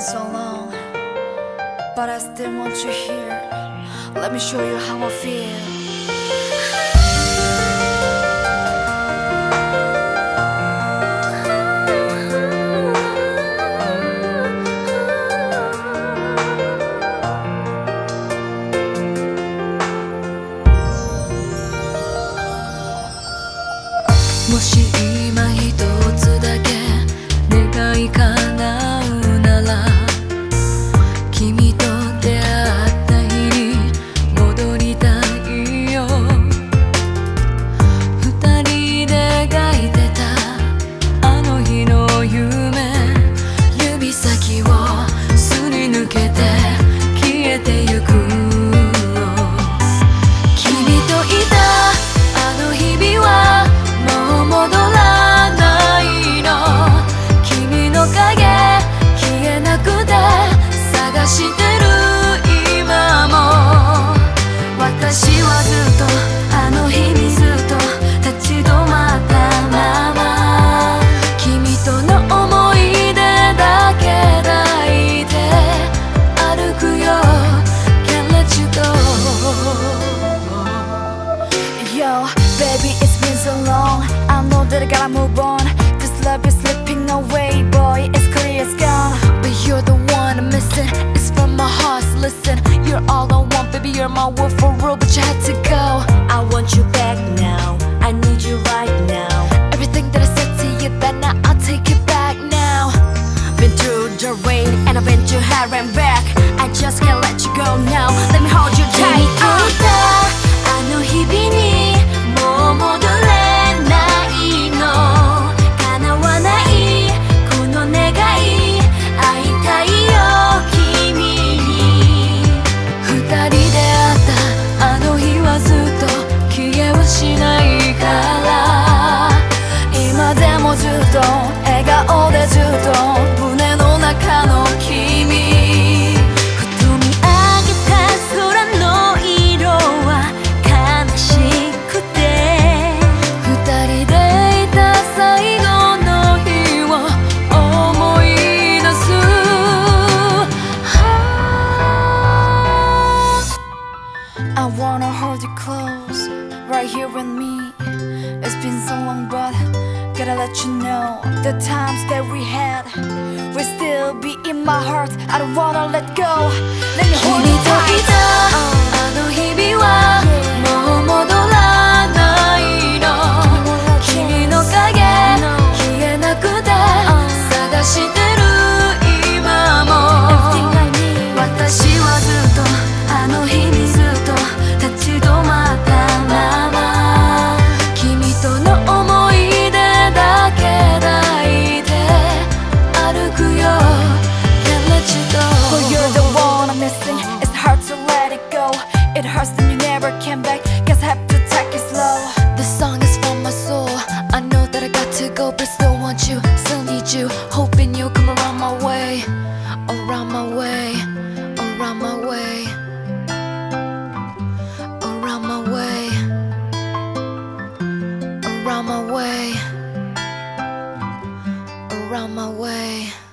so long, but I still want you here. Let me show you how I feel. feel.「もし baby, it's been so long. I know that I gotta move on. This love is slipping away, boy. It's clear it's gone. But you're the one I'm missing. It's from my heart. so Listen, you're all I want, baby. You're my world for real, but you had to go. I want you back now. I need you right now. Everything that I said to you, that now I'll take it back now. Been through the rain and I've been to hell and back. I just can't let you go now. Let me hold you tight. 君 wanna hold you close, right here with me. It's been so long but gotta let you know The times that we had will still be in my heart. I don't wanna let go. Let me hold you tight It hurts that you never came back. Guess I have to take it slow. This song is for my soul. I know that I got to go But still want you, still need you. Hoping you'll come around my way Around my way Around my way Around my way Around my way Around my way.